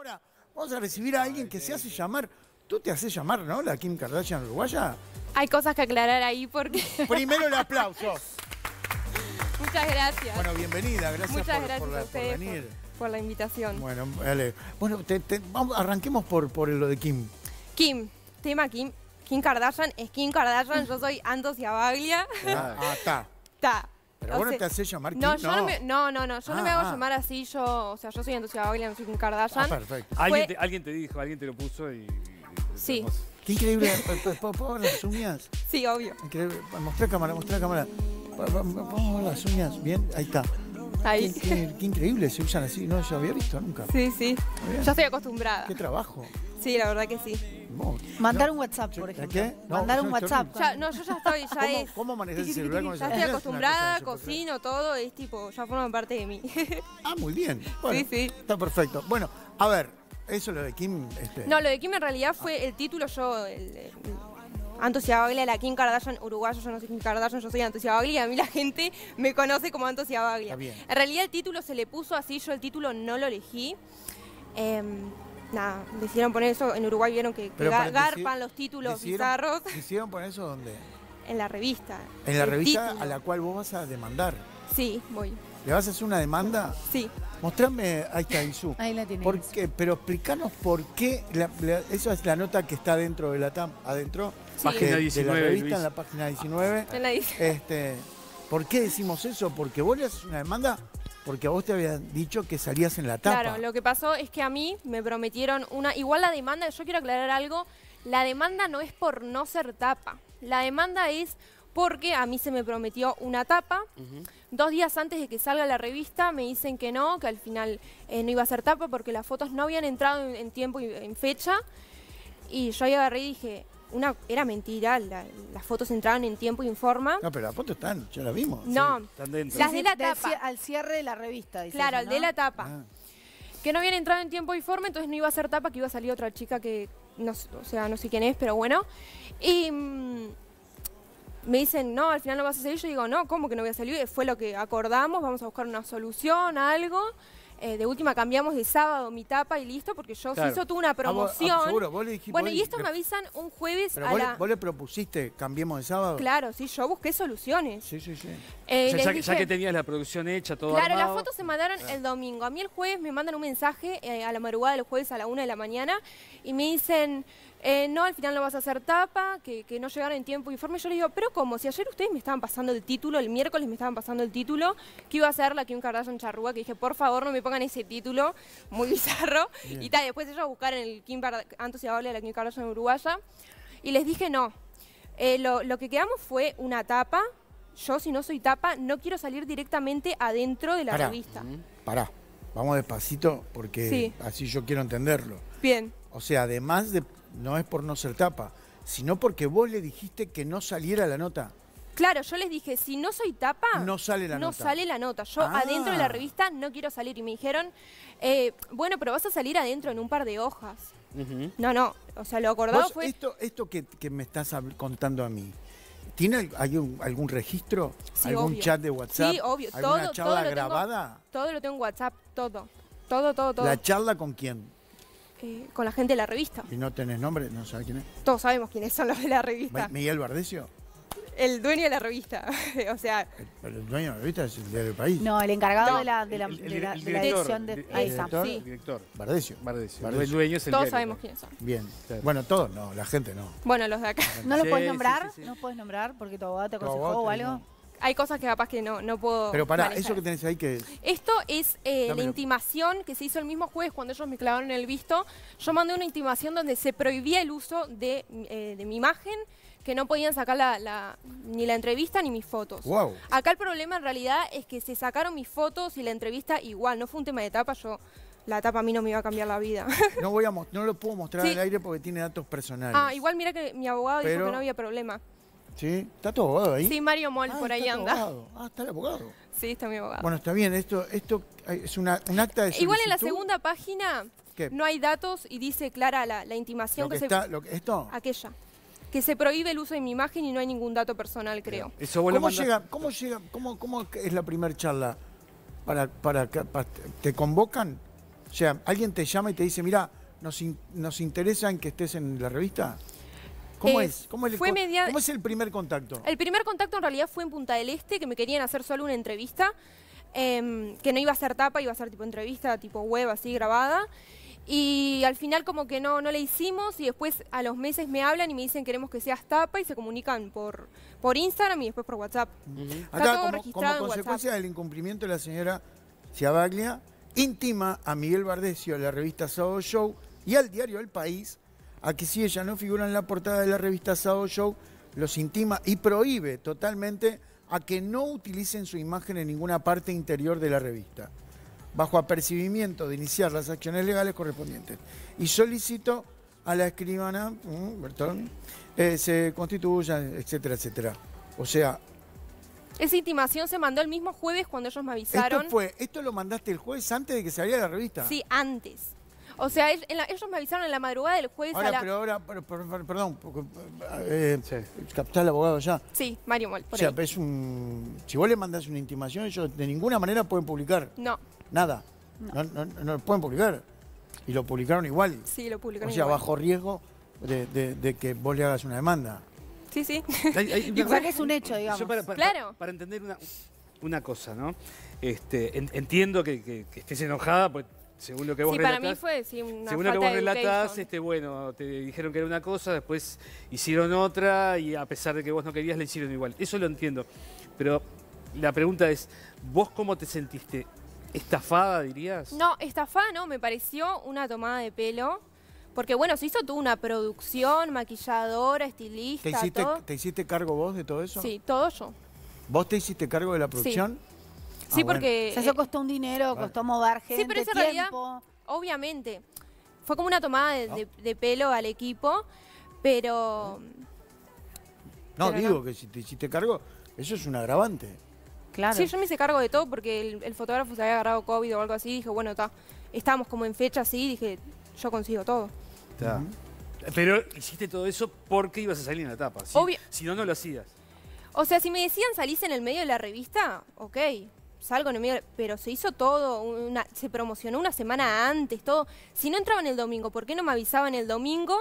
ahora vamos a recibir a alguien que se hace llamar. Tú te haces llamar, ¿no? La Kim Kardashian uruguaya. Hay cosas que aclarar ahí porque... Primero el aplauso. Muchas gracias. Bueno, bienvenida. Gracias, Muchas por, gracias por la- a por venir. por, por la invitación. Bueno, dale. Bueno, te- te- vamos, arranquemos por, por lo de Kim. Kim, tema Kim. Kim Kardashian es Kim Kardashian, yo soy Anto Ciabaglia. Ah, ah, está. Pero O vos no te haces llamar Kim, no, no. yo no, me, no, no, no, yo no me Ah, hago ah. llamar así, yo, o sea, yo soy Ciabaglia, no soy Kim Ah, Kardashian. perfecto. Alguien Fue- te, alguien te dijo, alguien te lo puso y... y- Sí. hermoso. Qué increíble. ¿Puedo- ¿Puedo puedo ver las uñas? Sí, obvio. Increíble. Mostrá cámara, mostrá cámara. Va- va- va- Vamos a ver las uñas. Bien, ahí está. Ahí. Qué, qué- qué increíble, se usan así. No se había visto nunca. Sí, sí. Muy bien. Ya estoy acostumbrada. Qué trabajo. Sí, la verdad que sí. Mandar no, un WhatsApp, por ¿Qué? ejemplo. No, Mandar un WhatsApp. Ya, no, yo ya estoy, ya ¿Cómo, es. cómo manejas el celular con Ya estoy acostumbrada, cocino, todo, es tipo, ya forma parte de mí. Ah, muy bien. Bueno, Sí, sí. Está perfecto. Bueno, a ver, eso lo de Kim. Este, No, lo de Kim en realidad fue el título, yo, el, el- Anto Ciabaglia, la Kim Kardashian uruguayo, yo no soy Kim Kardashian, yo soy Anto Ciabaglia, y a mí la gente me conoce como Anto Ciabaglia. Está bien. En realidad el título se le puso así, yo el título no lo elegí. Em, nada, decidieron poner eso, en Uruguay vieron que, que garpan los títulos decidieron- bizarros ¿Decidieron poner eso dónde? en la revista. En la revista título. a la cual vos vas a demandar. Sí, voy, ¿Le vas a hacer una demanda? sí. Mostrame, ahí está, Isu. Ahí la tienes. ¿Por qué? Pero explícanos por qué, la- la- esa es la nota que está dentro de la TAM, adentro Sí. de- Página de, 19, la revista, Luis. en la página 19. En la dice. Este, ¿Por qué decimos eso? Porque vos le haces una demanda porque a vos te habían dicho que salías en la tapa. Claro, lo que pasó es que a mí me prometieron una. Igual la demanda, yo quiero aclarar algo. La demanda no es por no ser tapa. La demanda es porque a mí se me prometió una tapa. Dos días antes de que salga la revista me dicen que no, que al final eh, no iba a ser tapa porque las fotos no habían entrado en, en tiempo y en fecha. Y yo ahí agarré y dije, una, era mentira, la- las fotos entraban en tiempo y en forma. No, pero las fotos están, ya las vimos. No, Están dentro. Las de la tapa. al cierre de la revista, dice claro, el de la tapa. Ah, que no habían entrado en tiempo y forma, entonces no iba a ser tapa, que iba a salir otra chica que, no, o sea, no sé quién es, pero bueno. Y mm, me dicen, no, al final no vas a salir. Yo digo, no, ¿cómo que no voy a salir? Fue lo que acordamos, vamos a buscar una solución, algo. Eh, de última cambiamos de sábado mi tapa y listo, porque yo Claro. se hizo toda una vos- promoción. seguro, vos le dijiste- bueno, vos y le- esto me avisan un jueves Pero a vos, le- la... vos le propusiste, cambiemos de sábado. Claro, sí, yo busqué soluciones. Sí, sí, sí. Eh, O sea, les ya, que- ya dije- que tenías la producción hecha, todo Claro, las fotos se mandaron el domingo. A mí el jueves me mandan un mensaje eh, a la madrugada del jueves a la una de la mañana y me dicen, eh, no, al final no vas a hacer tapa, que, que no llegaron en tiempo informe. Yo le digo, pero como si ayer ustedes me estaban pasando el título, el miércoles me estaban pasando el título, que iba a ser la Kim Kardashian charrúa, que dije, por favor no me pongan ese título, muy bizarro. Bien. Y tal, después ellos buscar en el Kim Antes y de la Kim Kardashian uruguaya. Y les dije, no. Eh, lo, lo que quedamos fue una tapa. Yo, si no soy tapa, no quiero salir directamente adentro de la Pará. revista. Pará, vamos despacito porque Sí. así yo quiero entenderlo. Bien. O sea, además de, no es por no ser tapa, sino porque vos le dijiste que no saliera la nota. Claro, yo les dije, si no soy tapa, No sale la no nota. sale la nota. Yo Ah. adentro de la revista no quiero salir. Y me dijeron, eh, bueno, pero vas a salir adentro en un par de hojas. No, no. O sea, lo acordado fue... esto, esto que, que me estás contando a mí, ¿tiene hay un- algún registro? Sí, ¿Algún obvio. chat de WhatsApp? Sí, obvio. ¿Alguna Todo, charla todo grabada? Tengo, todo lo tengo en WhatsApp, todo. Todo, todo, todo. ¿La charla con quién? Eh, con la gente de la revista. ¿Y no tenés nombre? ¿No sabes quién es? Todos sabemos quiénes son los de la revista. Mi- ¿Miguel Bardecio? El dueño de la revista. o sea, El, el dueño de la revista es el diario del país. No, el encargado No. de la, de la, El- el- de la- el de la director, edición de... el- Ahí el está. director. Sí. El director. Bardecio. Bardecio. El dueño es el todos diario. sabemos quiénes son. Bien. Claro. Bueno, todos no, la gente no. Bueno, los de acá. ¿No lo Sí, puedes sí, nombrar? sí, sí. ¿No puedes nombrar porque tu abogado te aconsejó o algo? Hay cosas que capaz que no, no puedo. Pero pará, manejar. eso que tenés ahí que es. Esto es eh, la intimación que se hizo el mismo jueves cuando ellos me clavaron el visto. Yo mandé una intimación donde se prohibía el uso de, eh, de mi imagen, que no podían sacar la, la- ni la entrevista ni mis fotos. ¡Wow! Acá el problema en realidad es que se sacaron mis fotos y la entrevista igual, no fue un tema de tapa, yo la tapa a mí no me iba a cambiar la vida. No, voy a no lo puedo mostrar Sí. al aire porque tiene datos personales. ah, igual mira que mi abogado dijo que no había problema. ¿Sí? ¿Está tu abogado ahí? Sí, Mario Moll Ah, por ahí anda. abogado. Ah, está el abogado. Sí, está mi abogado. Bueno, está bien. Esto, esto eh, es una, un acta de Igual en la solicitud. segunda página ¿Qué? no hay datos y dice clara la, la intimación Lo que que, está, se... lo que- ¿Esto? Aquella. Que se prohíbe el uso de mi imagen y no hay ningún dato personal, creo. Eso ¿Cómo llega, cómo llega, cómo, cómo es la primera charla? Para, para, ¿Te convocan? O sea, alguien te llama y te dice, mira, nos, in- nos interesa en que estés en la revista. ¿Cómo Eh, es? ¿Cómo es, el, fue media- ¿Cómo es el primer contacto? El primer contacto en realidad fue en Punta del Este, que me querían hacer solo una entrevista, em, que no iba a ser tapa, iba a ser tipo entrevista, tipo web, así grabada. Y al final como que no, no le hicimos y después a los meses me hablan y me dicen queremos que seas tapa y se comunican por, por Instagram y después por WhatsApp. Está Acá, todo como, registrado como en consecuencia del incumplimiento, la señora Ciabaglia intima a Miguel Bardesio, a la revista Sábado Show y al diario El País a que si ella no figura en la portada de la revista Sábado Show, los intima y prohíbe totalmente a que no utilicen su imagen en ninguna parte interior de la revista, bajo apercibimiento de iniciar las acciones legales correspondientes. Y solicito a la escribana, mm, Bertón, eh, se constituya, etcétera, etcétera. O sea, Esa intimación se mandó el mismo jueves cuando ellos me avisaron. Esto fue, esto lo mandaste el jueves antes de que saliera la revista. Sí, antes. O sea, ell- en la- ellos me avisaron en la madrugada del jueves a Ahora, la... pero ahora, pero- pero- pero- perdón, porque, eh, Sí. captá al abogado ya. Sí, Mario Mol, O por sea, ahí. es un, si vos le mandás una intimación, ellos de ninguna manera pueden publicar No, nada. No, no, no lo pueden publicar. Y lo publicaron igual. sí, lo O publicaron sea, igual. bajo riesgo de, de- de que vos le hagas una demanda. Sí, sí. Hay- hay O sea que es un hecho, digamos. Yo para, para- Claro. para entender una, una cosa, ¿no? Este, en- entiendo que, que- que estés enojada, pues según lo que vos Sí, para mí relatás, fue sí, una según lo que vos relatás, este, bueno, te dijeron que era una cosa, después hicieron otra y a pesar de que vos no querías, le hicieron igual. Eso lo entiendo. Pero la pregunta es, ¿vos cómo te sentiste? ¿Estafada, dirías? No, estafada no, me pareció una tomada de pelo. Porque bueno, se hizo toda una producción, maquilladora, estilista, ¿Te hiciste, todo. ¿Te hiciste cargo vos de todo eso? Sí, todo yo. ¿Vos te hiciste cargo de la producción? Sí, Ah, bueno. porque O sea, eso costó un dinero, Vale. costó mover gente, Sí, pero eso en realidad- obviamente fue como una tomada de, Ah. de- de pelo al equipo, pero No, Pero digo no. que si te hiciste cargo, eso es un agravante. Claro. sí, yo me hice cargo de todo porque el, el fotógrafo se había agarrado COVID o algo así. Dije, bueno, está, estábamos como en fecha así, dije, yo consigo todo. Está. Pero hiciste todo eso porque ibas a salir en la tapa. Obvio. si no, no lo hacías. O sea, si me decían salís en el medio de la revista, ok, salgo en el medio, pero se hizo todo, una, se promocionó una semana antes, todo. Si no entraban el domingo, ¿por qué no me avisaban el domingo?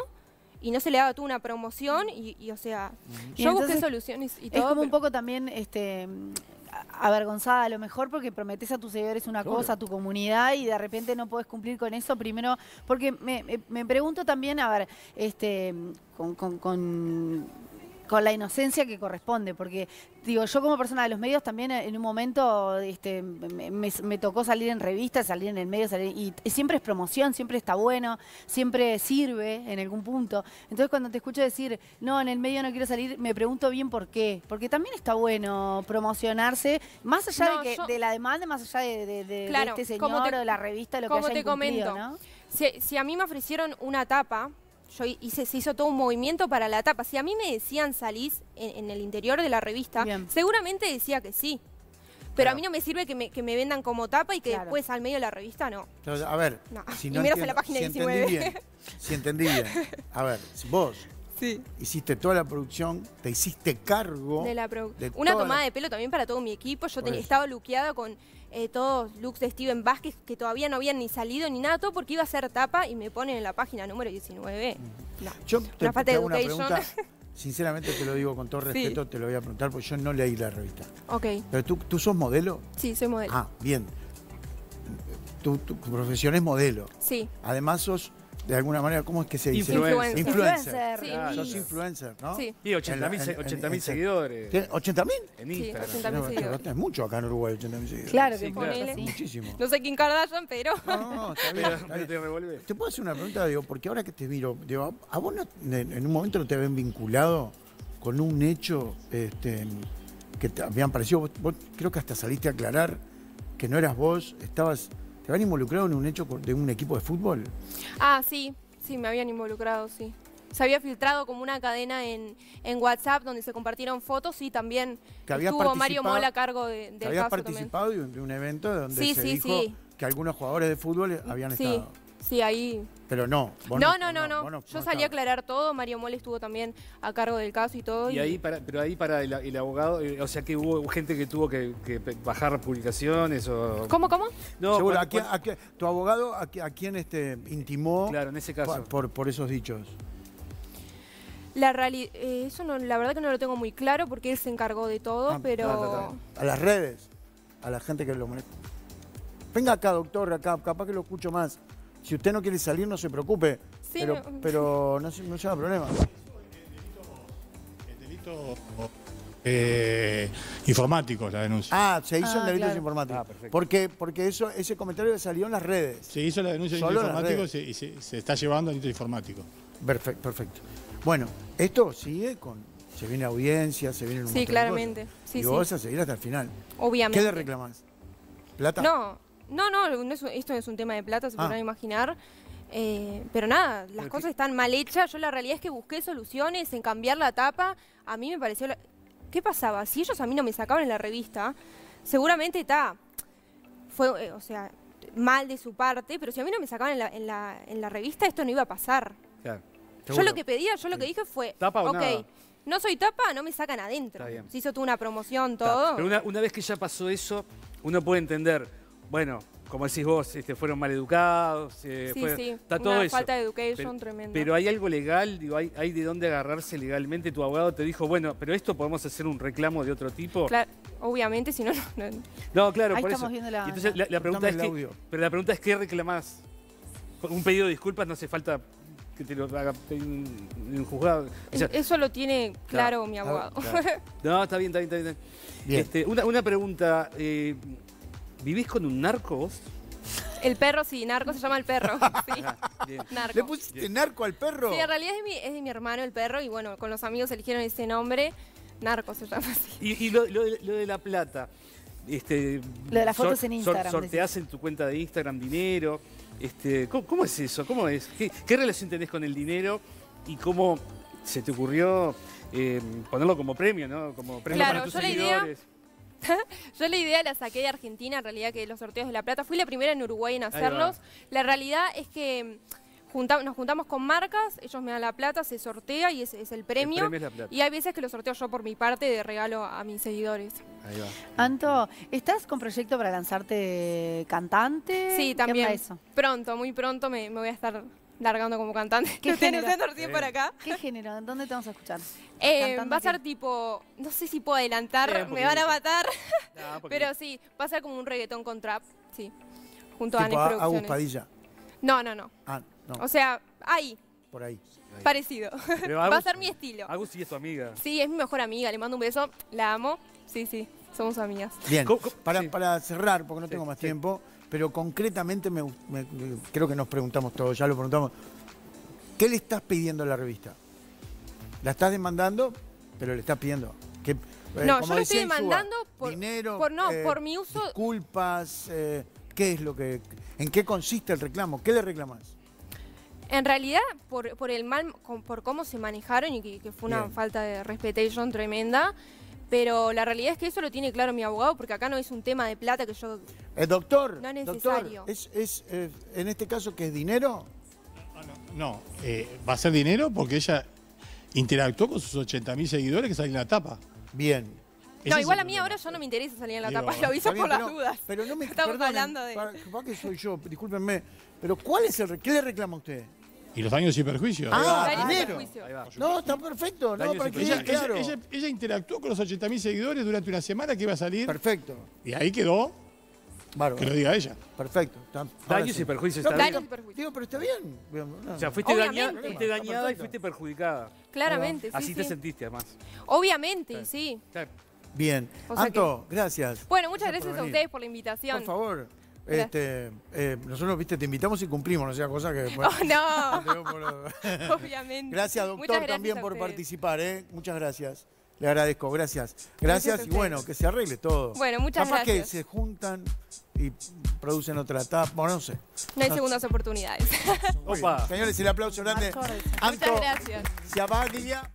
Y no se le daba tú una promoción y, y, o sea, Y yo busqué soluciones y Es todo. como un poco también este avergonzada a lo mejor porque prometes a tus seguidores una Claro. cosa, a tu comunidad y de repente no puedes cumplir con eso. Primero, porque me, me- me pregunto también, a ver, este con, con- con- con la inocencia que corresponde, porque digo, yo como persona de los medios también eh, en un momento este, me, me- me tocó salir en revistas, salir en el medio, salir, y siempre es promoción, siempre está bueno, siempre sirve en algún punto. Entonces cuando te escucho decir, no, en el medio no quiero salir, me pregunto bien por qué, porque también está bueno promocionarse, más allá No, de, que, yo- de la demanda, más allá de, de- de- de Claro, este señor te- o de la revista, lo que haya te incumplido, comento. ¿no? Si, si a mí me ofrecieron una tapa, yo hice, se hizo todo un movimiento para la tapa. Si a mí me decían salís en, en el interior de la revista, Bien. seguramente decía que sí. Pero a mí no me sirve que me, que me vendan como tapa y que Claro. después al medio de la revista no. Entonces, a ver, No. si Y no en la página si 19. entendí bien, si entendí bien. A ver, vos Sí. hiciste toda la producción, te hiciste cargo De la produ- de Una tomada la- de pelo también para todo mi equipo. Yo eso. estaba luqueada con eh, todos looks de Steven Vázquez que todavía no habían ni salido ni nada, todo porque iba a ser tapa y me ponen en la página número 19. No. Yo te, Una falta de una pregunta, sinceramente te lo digo con todo Sí. respeto, te lo voy a preguntar porque yo no leí la revista. Ok, Pero tú, tú sos modelo. sí, soy modelo. Ah, bien. Tu, tu profesión es modelo. Sí, Además sos, de alguna manera, ¿cómo es que se dice? Influencer. Influencer. Sí. Claro. Sos influencer, ¿no? sí. Y 80 mil en- 80 en- mil en- seguidores ¿Tiene ¿80 mil? en Sí, Instagram. 80.000 seguidores. Es mucho acá en Uruguay, 80 mil seguidores. Claro Sí, que claro. ponele. Sí. Muchísimo. No sé quién Kardashian, pero... No, no, no, está bien. Pero, está bien. te puedo hacer una pregunta, digo, porque ahora que te miro, digo, ¿a vos no- en en un momento no te habían vinculado con un hecho este, que te habían parecido? Vos, vos creo que hasta saliste a aclarar que no eras vos, estabas, te habían involucrado en un hecho de un equipo de fútbol. Ah, sí, sí, me habían involucrado, sí. Se había filtrado como una cadena en, en WhatsApp donde se compartieron fotos y también Que estuvo Mario Mola a cargo de, Que del habías caso participado de un, de un evento donde Sí, se sí, dijo sí. que algunos jugadores de fútbol habían estado. Sí, ahí. Pero no. vos No, no, no, no. vos Yo no salí a aclarar todo. Mario Mole estuvo también a cargo del caso y todo. Y ahí para, pero ahí para el, el abogado, eh, o sea que hubo gente que tuvo que, que bajar publicaciones o. ¿Cómo, cómo? No, Seguro, cuando- ¿a quién- cuando- a quién- ¿Tu abogado a, qui- a quién este, intimó Claro, en ese caso. por, por, por esos dichos? La realidad, eso no, la verdad que no lo tengo muy claro porque él se encargó de todo, Ah, pero. A las redes, a la gente que lo maneja. Venga acá, doctor, acá, capaz que lo escucho más. Si usted no quiere salir, no se preocupe. Sí, pero, no. pero no, se- no se haga problema. El delito eh, informático, la denuncia. Ah, se hizo Ah, en delitos claro. informáticos. Ah, perfecto. porque, porque eso, ese comentario salió en las redes. Se hizo la denuncia de Solo delito en las informático y se, y se- está llevando al delito informático. Perfecto, perfecto. Bueno, esto sigue con. Se viene audiencia, se viene un Sí, claramente. cosas. Sí, y sí. vos vas a seguir hasta el final. obviamente. ¿Qué le reclamás? ¿Plata? No, no, no, no es- esto no es un tema de plata, se Ah. podrán imaginar. Eh, pero nada, las Pero cosas que- están mal hechas. Yo la realidad es que busqué soluciones en cambiar la tapa. A mí me pareció... la- ¿Qué pasaba? Si ellos a mí no me sacaban en la revista, seguramente está... Fue, eh, o sea, mal de su parte, pero si a mí no me sacaban en la, en la, en la revista, esto no iba a pasar. Claro. Yo lo que pedía, yo lo que dije fue, ¿Tapa o nada? no soy tapa, no me sacan adentro. Se hizo toda una promoción, todo. Pero una, una vez que ya pasó eso, uno puede entender, bueno, como decís vos, este, fueron mal educados, eh, sí, fue- sí, está todo una eso. falta de education Pero- tremenda. Pero hay algo legal, digo, hay, hay de dónde agarrarse legalmente. Tu abogado te dijo, bueno, pero esto podemos hacer un reclamo de otro tipo. Claro, obviamente, si no, no- no, claro, Ahí por estamos eso. viendo la- Y entonces la, la pregunta es el que, audio. pero la pregunta es qué reclamás. Un pedido de disculpas no hace falta que te lo haga en un juzgado. O sea, Eso lo tiene claro mi abogado. claro. no, está bien, está bien, está bien. Bien. Este, una, una pregunta. eh, ¿Vivís con un narco vos? el perro, sí, narco se llama el perro. Sí, bien. narco. ¿Le pusiste narco al perro? Sí, en realidad es de, mi, es de mi hermano el perro y bueno, con los amigos eligieron ese nombre. Narco se llama así. Y, y lo, lo de, lo de la plata. Este, Lo de las fotos en Instagram, sorteás en tu cuenta de Instagram dinero. Este, ¿cómo, cómo es eso? ¿Cómo es? ¿Qué, qué relación tenés con el dinero? ¿Y cómo se te ocurrió eh, ponerlo como premio, ¿no? Como premio Claro, para tus yo la idea- seguidores. Yo la idea la saqué de Argentina, en realidad, que los sorteos de La Plata. Fui la primera en Uruguay en hacerlos. La realidad es que mm, junta- nos juntamos con marcas, ellos me dan la plata, se sortea y es el premio. premio es la plata. Y hay veces que lo sorteo yo por mi parte de regalo a mis seguidores. Ahí va. Anto, ¿estás con proyecto para lanzarte cantante? Sí, ¿Qué también. eso? Pronto, muy pronto me, me voy a estar largando como cantante. ¿Qué ¿Qué tienen género? recién por acá? ¿Qué género? ¿Dónde te vamos a escuchar? Eh, ¿Cantando va a qué? ser tipo, no sé si puedo adelantar, Sí, me van a matar, pero sí, va a ser como un reggaetón con trap, sí, junto a Tipo Anes a- Agus Producciones. Padilla. No, no, no, Ah, no, o sea, ahí, por ahí. parecido, Pero va a Agus- ser mi estilo. Agus sí es tu amiga. Sí, es mi mejor amiga, le mando un beso, la amo, sí, sí, somos amigas. Bien, ¿Cómo- cómo- para, sí. para cerrar, porque no Sí, tengo más sí. tiempo, pero concretamente me, me- creo que nos preguntamos todos, ya lo preguntamos. ¿Qué le estás pidiendo a la revista? ¿La estás demandando? Pero le estás pidiendo. Que, eh, No, yo le estoy demandando por- dinero, por- no, eh, por mi uso- Disculpas, eh, ¿qué es lo que. ¿En qué consiste el reclamo? ¿Qué le reclamas? En realidad, por, por el mal, por cómo se manejaron y que, que fue una Bien. falta de respetation tremenda, pero la realidad es que eso lo tiene claro mi abogado, porque acá no es un tema de plata que yo Eh, doctor, No es doctor, necesario. ¿es, es, eh, en este caso que es dinero? No, eh, va a ser dinero porque ella interactuó con sus 80.000 seguidores que salen en la tapa. Bien. No, igual a mí problema. ahora ya no me interesa salir en la Digo, tapa, lo aviso bien, por las pero- dudas. Pero no me Estamos perdonen, hablando de- pa- capaz que soy yo, discúlpenme. Pero ¿cuál es el qué le reclama a usted? Y los daños y perjuicios. Ah, Daños y dinero. perjuicios. Ahí va. No, está perfecto, no, para que ella, claro. ella- ella- ella interactuó con los 80.000 seguidores durante una semana que iba a salir Perfecto, y ahí quedó, bárbaro. que lo diga ella. Perfecto. Daños sí. y perjuicios No, está Daños bien. y perjuicios. Digo, pero está bien. No, O sea, fuiste, Obviamente. dañada, fuiste dañada y fuiste perjudicada. Claramente, sí, Así te sentiste además. Obviamente, sí. Bien. O sea Anto, gracias. Bueno, muchas Gracias a ustedes por la invitación. Por favor. Este, eh, nosotros, viste, te invitamos y cumplimos, no sea cosa que después... Oh, no, obviamente. Gracias, Muchas doctor, gracias también por participar, ¿eh? Muchas gracias. Le agradezco, gracias. Gracias y bueno, que se arregle todo. Bueno, muchas Capaz que gracias. se juntan y producen otra etapa, bueno, no sé. No hay segundas oportunidades. Opa. Señores, el aplauso grande. Anto Muchas gracias. Ciabaglia.